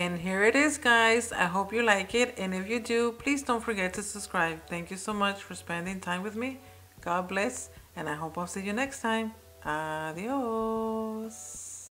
And here it is, guys. I hope you like it. And if you do, please don't forget to subscribe. Thank you so much for spending time with me. God bless. And I hope I'll see you next time. Adios.